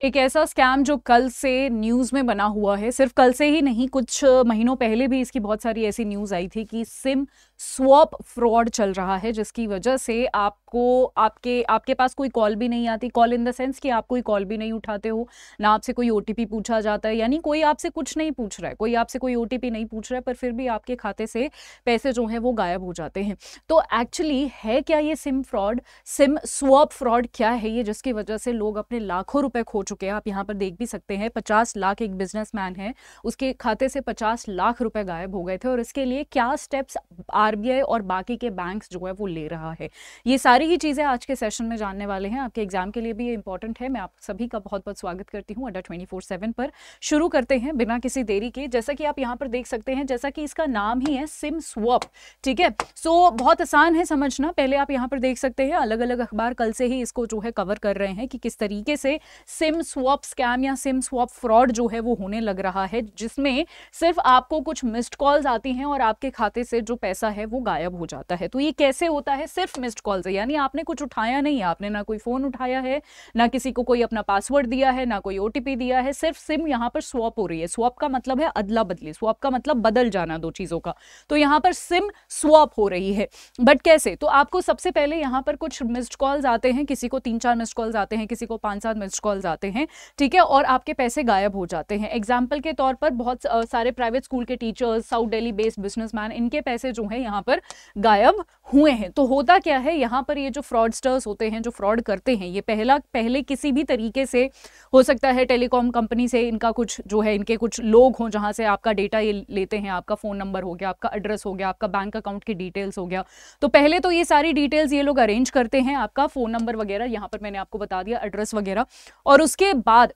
एक ऐसा स्कैम जो कल से न्यूज़ में बना हुआ है, सिर्फ़ कल से ही नहीं, कुछ महीनों पहले भी इसकी बहुत सारी ऐसी न्यूज़ आई थी कि सिम स्वॉप फ्रॉड चल रहा है, जिसकी वजह से आपको, आपके आपके पास कोई कॉल भी नहीं आती। कॉल इन द सेंस कि आप कोई कॉल भी नहीं उठाते हो, ना आपसे कोई ओ पूछा जाता है। यानी कोई आपसे कुछ नहीं पूछ रहा है, कोई आपसे कोई ओ नहीं पूछ रहा है, पर फिर भी आपके खाते से पैसे जो हैं वो गायब हो जाते हैं। तो एक्चुअली है क्या ये SIM fraud SIM swap fraud क्या है ये, जिसकी वजह से लोग अपने लाखों रुपए खो चुके हैं? आप यहाँ पर देख भी सकते हैं, पचास लाख एक बिजनेसमैन है, उसके खाते से पचास लाख रुपए गायब हो गए थे और इसके लिए क्या स्टेप्स आरबीआई और बाकी के बैंक्स जो है वो ले रहा है। ये सारी ही चीज़ें आज के सेशन में जानने वाले हैं। आपके एग्ज़ाम के लिए भी ये इंपॉर्टेंट है। मैं आप सभी का बहुत बहुत स्वागत करती हूँ अड्डा ट्वेंटी फोर सेवन पर। शुरू करते हैं बिना किसी देरी के। जैसा कि आप यहाँ पर देख सकते हैं, जैसा कि इसका नाम ही है सिम स्वप ठीक है? सो बहुत आसान है समझना। पहले आप यहाँ पर देख सकते हैं अलग अलग अखबार कल से ही इसको जो है कवर कर रहे हैं कि किस तरीके से सिम स्वप स्कैम या सिम स्वप फ्रॉड जो है वो होने लग रहा है, जिसमें सिर्फ़ आपको कुछ मिस्ड कॉल्स आती हैं और आपके खाते से जो पैसा है, वो गायब हो जाता है। तो ये कैसे होता है? सिर्फ़ मिस्ड कॉल से यानी आपने कुछ उठाया नहीं है आपने ना कोई फ़ोन उठाया है, ना किसी को कोई अपना पासवर्ड दिया है, ना कोई ओटीपी दिया है, सिर्फ़ सिम यहाँ पर स्वॉप हो रही है। स्वॉप का मतलब है अदला बदली स्वॉप का मतलब बदल जाना दो चीज़ों का। तो यहाँ पर सिम स्वॉप हो रही है। बट कैसे? तो आपको सबसे पहले यहाँ पर कुछ मिस्ड कॉल्स आते हैं, किसी को तीन चार मिस्ड कॉल्स आते हैं, किसी को पाँच सात मिस्ड कॉल्स आते हैं, ठीक है? और आपके पैसे गायब हो जाते हैं। एग्ज़ाम्पल के तौर पर बहुत सारे प्राइवेट स्कूल के teachers south Delhi based businessman इनके पैसे जो है यहाँ पर गायब हुए हैं। तो होता क्या है? यहाँ पर ये जो फ्रॉडस्टर्स होते हैं, जो फ्रॉड करते हैं, ये पहला, पहले किसी भी तरीके से हो सकता है टेलीकॉम कंपनी से इनका कुछ जो है, इनके कुछ लोग हों जहाँ से आपका डेटा ये लेते हैं, आपका फ़ोन नंबर हो गया, आपका एड्रेस हो गया, आपका बैंक अकाउंट की डिटेल्स हो गया। तो पहले तो ये सारी डिटेल्स ये लोग अरेंज करते हैं, आपका फ़ोन नंबर वगैरह, यहाँ पर मैंने आपको बता दिया एड्रेस वगैरह। और उसके बाद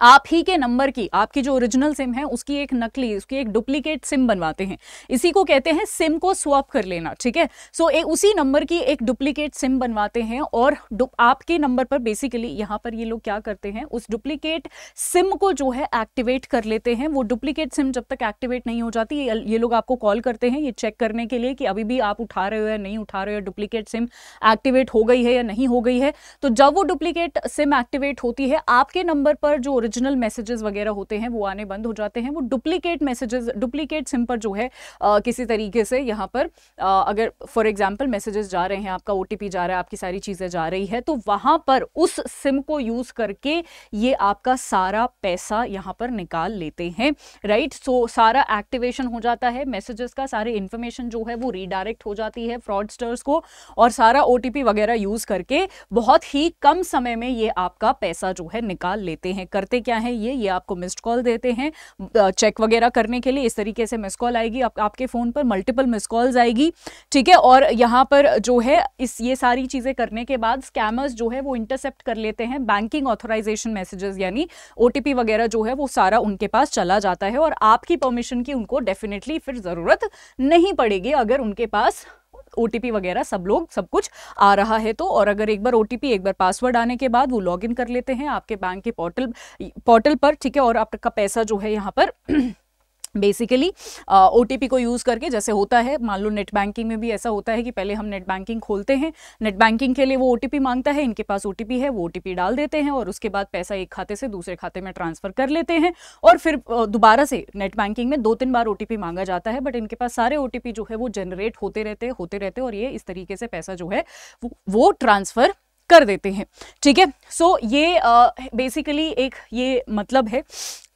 आप ही के नंबर की आपकी जो ओरिजिनल सिम है उसकी एक नकली उसकी एक डुप्लीकेट सिम बनवाते हैं। इसी को कहते हैं सिम को स्वैप कर लेना ठीक है? सो so, उसी नंबर की एक डुप्लीकेट सिम बनवाते हैं और आपके नंबर पर बेसिकली यहाँ पर ये लोग क्या करते हैं उस डुप्लीकेट सिम को जो है एक्टिवेट कर लेते हैं। वो डुप्लीकेट सिम जब तक एक्टिवेट नहीं हो जाती ये लोग आपको कॉल करते हैं ये चेक करने के लिए कि अभी भी आप उठा रहे हो या नहीं उठा रहे हो डुप्लीकेट सिम एक्टिवेट हो गई है या नहीं हो गई है। तो जब वो डुप्लीकेट सिम एक्टिवेट होती है आपके नंबर पर जो ओरिजिनल मैसेजेस वगैरह होते हैं वो आने बंद हो जाते हैं। वो डुप्लीकेट मैसेजेस डुप्लीकेट सिम पर जो है आ, किसी तरीके से यहाँ पर आ, अगर फॉर एग्ज़ाम्पल मैसेजेस जा रहे हैं आपका ओ जा रहा है आपकी सारी चीज़ें जा रही है तो वहाँ पर उस सिम को यूज़ करके ये आपका सारा पैसा यहाँ पर निकाल लेते हैं राइट सो सारा एक्टिवेशन हो जाता है मैसेजेस का सारे इन्फॉर्मेशन जो है वो रीडायरेक्ट हो जाती है फ्रॉडस्टर्स को और सारा ओटीपी वगैरह यूज़ करके बहुत ही कम समय में ये आपका पैसा जो है निकाल लेते हैं करते करते क्या है? ये ये आपको मिस्ड कॉल देते हैं। चेक वगैरह करने के लिए इस तरीके से मिस कॉल आएगी। आप, आपके फ़ोन पर मल्टीपल मिस कॉल्स आएगी। ठीक है? और यहाँ पर जो है इस ये सारी चीज़ें करने के बाद स्कैमर्स जो है वो इंटरसेप्ट कर लेते हैं बैंकिंग ऑथोराइजेशन मैसेजेस यानी ओटीपी वगैरह जो है वो सारा उनके पास चला जाता है और आपकी परमिशन की उनको डेफिनेटली फिर ज़रूरत नहीं पड़ेगी अगर उनके पास ओ वगैरह सब लोग, सब कुछ आ रहा है। तो और अगर एक बार ओटीपी एक बार पासवर्ड आने के बाद वो लॉग कर लेते हैं आपके बैंक के पोर्टल पोर्टल पर, ठीक है? और आपका पैसा जो है यहाँ पर बेसिकली ओटीपी को यूज़ करके जैसे होता है, मान लो नेट बैंकिंग में भी ऐसा होता है कि पहले हम नेट बैंकिंग खोलते हैं। नेट बैंकिंग के लिए वो ओटीपी माँगता है, इनके पास ओटीपी है, वो ओटीपी डाल देते हैं और उसके बाद पैसा एक खाते से दूसरे खाते में ट्रांसफ़र कर लेते हैं और फिर दोबारा से नेट बैंकिंग में दो तीन बार ओटीपी मांगा जाता है बट इनके पास सारे ओटीपी जो है वो जनरेट होते रहते होते रहते और ये इस तरीके से पैसा जो है वो ट्रांसफ़र कर देते हैं। ठीक है? सो ये बेसिकली एक ये मतलब है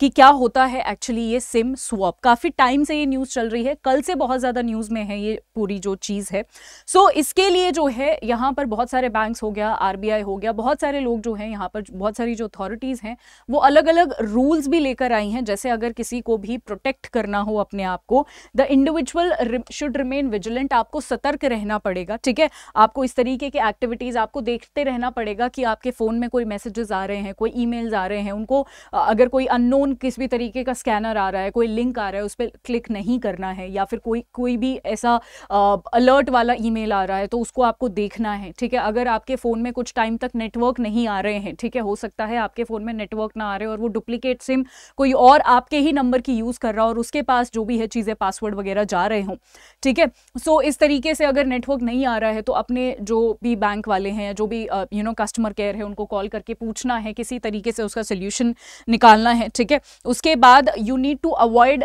कि क्या होता है एक्चुअली ये सिम स्वॉप काफ़ी टाइम से ये न्यूज़ चल रही है। कल से बहुत ज़्यादा न्यूज़ में है ये पूरी जो चीज़ है। सो so, इसके लिए जो है यहाँ पर बहुत सारे बैंक्स हो गया आरबीआई हो गया बहुत सारे लोग जो हैं यहाँ पर बहुत सारी जो अथॉरिटीज़ हैं वो अलग अलग रूल्स भी लेकर आई हैं। जैसे अगर किसी को भी प्रोटेक्ट करना हो अपने आप को the individual should remain vigilant आपको सतर्क रहना पड़ेगा ठीक है? आपको इस तरीके की एक्टिविटीज़ आपको देखते रहना पड़ेगा कि आपके फ़ोन में कोई मैसेजेस आ रहे हैं कोई ई आ रहे हैं उनको अगर कोई अननोन फ़ोन किस भी तरीके का स्कैनर आ रहा है, कोई लिंक आ रहा है, उस पर क्लिक नहीं करना है या फिर कोई कोई भी ऐसा अलर्ट वाला ईमेल आ रहा है तो उसको आपको देखना है, ठीक है? अगर आपके फ़ोन में कुछ टाइम तक नेटवर्क नहीं आ रहे हैं, ठीक है? हो सकता है आपके फ़ोन में नेटवर्क ना आ रहे और वो डुप्लीकेट सिम कोई और आपके ही नंबर की यूज़ कर रहा हो और उसके पास जो भी है चीज़ें पासवर्ड वगैरह जा रहे हों, ठीक है? सो इस तरीके से अगर नेटवर्क नहीं आ रहा है तो अपने जो भी बैंक वाले हैं जो भी यू नो कस्टमर केयर है, उनको कॉल करके पूछना है, किसी तरीके से उसका सोल्यूशन निकालना है, ठीक है? उसके बाद you need to avoid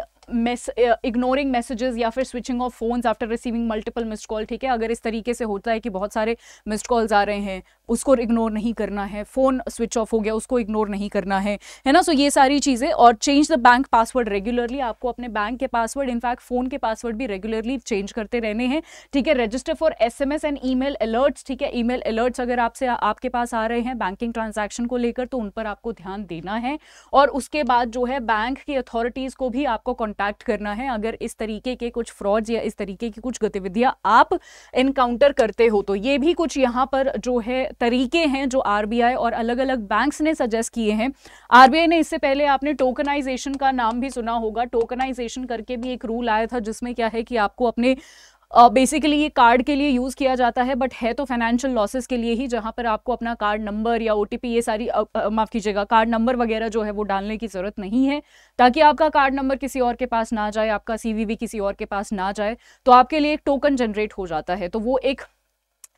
ignoring messages या फिर switching off phones after receiving multiple missed call ठीक है? अगर इस तरीके से होता है कि बहुत सारे मिस्ड कॉल्स आ रहे हैं उसको इग्नोर नहीं करना है फ़ोन स्विच ऑफ़ हो गया, उसको इग्नोर नहीं करना है है ना? सो so, ये सारी चीज़ें और change the bank password regularly आपको अपने बैंक के पासवर्ड इनफैक्ट फ़ोन के पासवर्ड भी रेगुलरली चेंज करते रहने हैं, ठीक है? Register for S M S and email alerts ठीक है? ई मेल अलर्ट्स अगर आपसे, आपके पास आ रहे हैं बैंकिंग ट्रांजेक्शन को लेकर तो उन पर आपको ध्यान देना है और उसके बाद जो है बैंक की अथॉरिटीज़ को भी आपको कॉन्टैक्ट करना है, अगर इस तरीके के कुछ फ्रॉड्स या इस तरीके की कुछ गतिविधियाँ आप इनकाउंटर करते हो तो ये भी कुछ यहाँ पर जो है तरीके हैं जो आरबीआई और अलग अलग बैंक्स ने सजेस्ट किए हैं। आरबीआई ने इससे पहले आपने टोकनाइजेशन का नाम भी सुना होगा। टोकनाइजेशन करके भी एक रूल आया था जिसमें क्या है कि आपको अपने बेसिकली uh, ये कार्ड के लिए यूज़ किया जाता है बट है तो फाइनेंशियल लॉसेस के लिए ही जहाँ पर आपको अपना कार्ड नंबर या ओ ये सारी माफ़ कीजिएगा कार्ड नंबर वगैरह जो है वो डालने की ज़रूरत नहीं है। ताकि आपका कार्ड नंबर किसी और के पास ना जाए आपका सीवीवी किसी और के पास ना जाए तो आपके लिए एक टोकन जनरेट हो जाता है। तो वो एक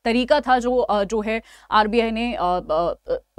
तरीका था जो जो है आरबीआई ने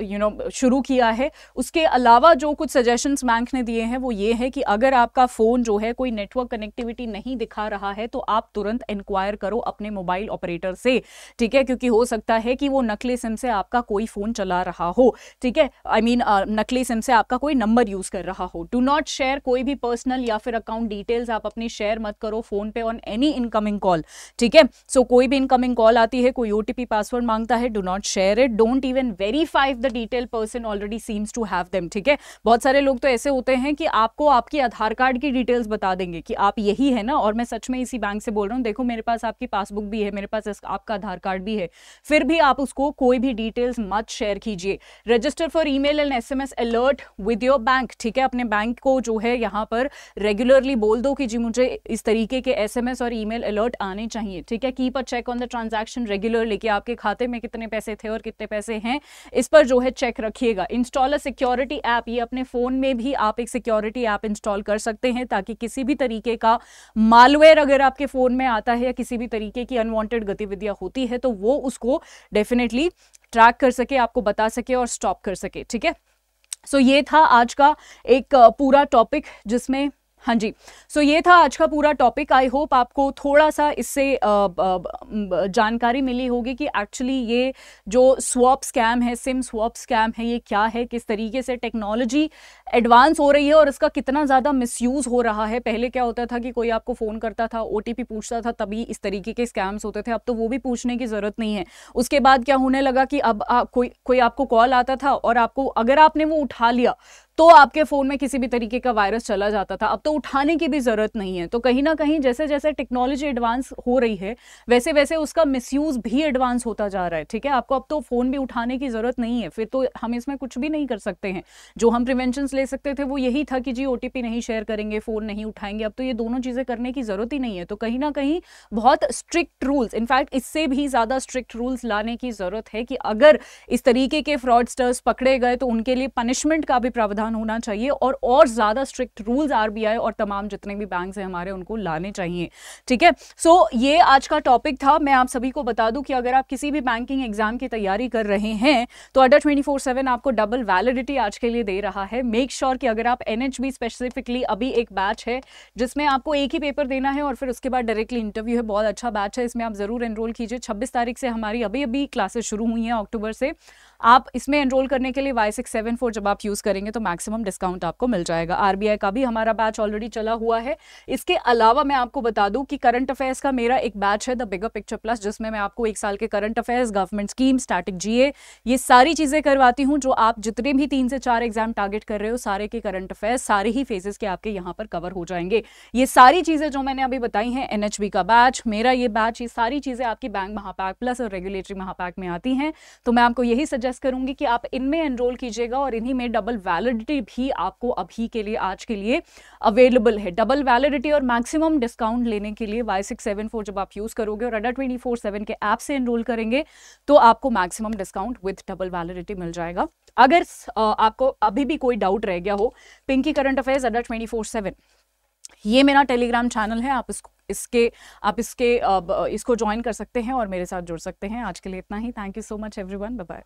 यू नो शुरू किया है। उसके अलावा जो कुछ सजेशंस बैंक ने दिए हैं, वो ये है कि अगर आपका फ़ोन जो है कोई नेटवर्क कनेक्टिविटी नहीं दिखा रहा है तो आप तुरंत इंक्वायर करो अपने मोबाइल ऑपरेटर से, ठीक है? क्योंकि हो सकता है कि वो नकली सिम से आपका कोई फ़ोन चला रहा हो, ठीक है? आई मीन नकली सिम से आपका कोई नंबर यूज़ कर रहा हो। डू नॉट शेयर कोई भी पर्सनल या फिर अकाउंट डिटेल्स आप अपनी शेयर मत करो फ़ोन पे ऑन एनी इनकमिंग कॉल ठीक है? सो कोई भी इनकमिंग कॉल आती है, कोई ओटीपी पासवर्ड माँगता है do not share it don't even verify the detail person already seems to have them ठीक है? बहुत सारे लोग तो ऐसे होते हैं कि आपको आपकी आधार कार्ड की डिटेल्स बता देंगे कि आप यही है ना? और मैं सच में इसी बैंक से बोल रहा हूँ, देखो मेरे पास आपकी पासबुक भी है, मेरे पास आपका आधार कार्ड भी है। फिर भी आप उसको कोई भी डिटेल्स मत शेयर कीजिए। Register for email and SMS alert with your bank ठीक है? अपने बैंक को जो है यहाँ पर रेगुलरली बोल दो कि जी मुझे इस तरीके के एसएमएस और ईमेल अलर्ट आने चाहिए, ठीक है? Keep a check on the transaction regularly कि आपके खाते में कितने पैसे थे और कितने पैसे हैं, इस पर जो है चेक रखिएगा। इंस्टॉल सिक्योरिटी ऐप ये अपने फ़ोन में भी आप एक सिक्योरिटी ऐप इंस्टॉल कर सकते हैं ताकि किसी भी तरीके का मालवेयर अगर आपके फ़ोन में आता है या किसी भी तरीके की अनवांटेड गतिविधियाँ होती है तो वो उसको डेफिनेटली ट्रैक कर सके, आपको बता सके और स्टॉप कर सके, ठीक है? सो ये था आज का एक, पूरा टॉपिक जिसमें हाँ जी। सो so ये था आज का पूरा टॉपिक आई होप आपको थोड़ा सा इससे जानकारी मिली होगी कि एक्चुअली ये जो स्वॉप स्कैम है सिम स्वॉप स्कैम है ये क्या है किस तरीके से टेक्नोलॉजी एडवांस हो रही है और इसका कितना ज़्यादा मिसयूज़ हो रहा है। पहले क्या होता था कि कोई आपको फ़ोन करता था ओटीपी पूछता था तभी इस तरीके के स्कैम्स होते थे। अब तो वो भी पूछने की ज़रूरत नहीं है। उसके बाद क्या होने लगा कि अब आ, कोई कोई आपको कॉल आता था और आपको अगर आपने वो उठा लिया तो आपके फ़ोन में किसी भी तरीके का वायरस चला जाता था। अब तो उठाने की भी ज़रूरत नहीं है। तो कहीं ना कहीं जैसे जैसे टेक्नोलॉजी एडवांस हो रही है वैसे वैसे उसका मिसयूज़ भी एडवांस होता जा रहा है, ठीक है? आपको अब तो फ़ोन भी उठाने की ज़रूरत नहीं है। फिर तो हम इसमें कुछ भी नहीं कर सकते हैं। जो हम प्रिवेंशन ले सकते थे, वो यही था कि जी ओ नहीं शेयर करेंगे फ़ोन नहीं उठाएँगे। अब तो ये दोनों चीज़ें करने की ज़रूरत ही नहीं है। तो कहीं ना कहीं बहुत स्ट्रिक्ट रूल्स इनफैक्ट इससे भी ज़्यादा स्ट्रिक्ट रूल्स लाने की ज़रूरत है कि अगर इस तरीके के फ्रॉडस्टर्स पकड़े गए तो उनके लिए पनिशमेंट का भी प्रावधान होना चाहिए और और ज़्यादा स्ट्रिक्ट रूल्स आरबीआई और तमाम जितने भी बैंक हैं हमारे, उनको लाने चाहिए। ठीक है? सो ये आज का टॉपिक था। मैं आप सभी को बता दूँ कि अगर आप किसी भी बैंकिंग एग्ज़ाम की तैयारी कर रहे हैं तो अडर ट्वेंटी फोर सेवन आपको डबल वैलिडिटी आज के लिए दे रहा है। मेक श्योर sure कि अगर आप एनएचबी स्पेसिफिकली अभी एक बैच है, जिसमें आपको एक ही पेपर देना है और फिर उसके बाद डायरेक्टली इंटरव्यू है, बहुत अच्छा बैच है। इसमें आप ज़रूर एनरोल कीजिए। छब्बीस तारीख से हमारी अभी अभी क्लासेस शुरू हुई हैं, अक्टूबर से। आप इसमें एनरोल करने के लिए वाई सिक्स सेवन फोर जब आप यूज़ करेंगे तो मैक्सिमम डिस्काउंट आपको मिल जाएगा। आरबीआई का भी हमारा बैच ऑलरेडी चला हुआ है। इसके अलावा मैं आपको बता दूँ कि करंट अफेयर्स का मेरा एक बैच है द बिगर पिक्चर प्लस जिसमें मैं आपको एक साल के current affairs government scheme static GA ये सारी चीज़ें करवाती हूँ, जो आप जितने भी तीन से चार एग्ज़ाम टारगेट कर रहे हो, सारे के करंट अफेयर्स सारे ही फेजेस के आपके यहाँ पर कवर हो जाएँगे। ये सारी चीज़ें जो मैंने अभी बताई हैं एनएचबी का बैच मेरा ये बैच ये सारी चीज़ें आपकी बैंक महापैक प्लस और रेगुलेटरी महापैक में आती हैं। तो मैं आपको यही सजेस्ट करूँगी कि आप इनमें एनरोल कीजिएगा और इन्हीं में डबल वैलिडिटी भी आपको अभी के लिए, आज के लिए अवेलेबल है। डबल वैलिडिटी और मैक्सिमम डिस्काउंट लेने के लिए वाई सिक्स सेवन फोर जब आप यूज़ करोगे और अडा ट्वेंटी फोर सेवन के ऐप से एनरोल करेंगे तो आपको maximum discount with double validity मिल जाएगा। अगर आपको अभी भी कोई डाउट रह गया हो Pinky current affairs Adda twenty four seven ये मेरा टेलीग्राम चैनल है, आप इसको इसके, आप इसके इसको ज्वाइन कर सकते हैं और मेरे साथ जुड़ सकते हैं। आज के लिए इतना ही। Thank you so much everyone bye bye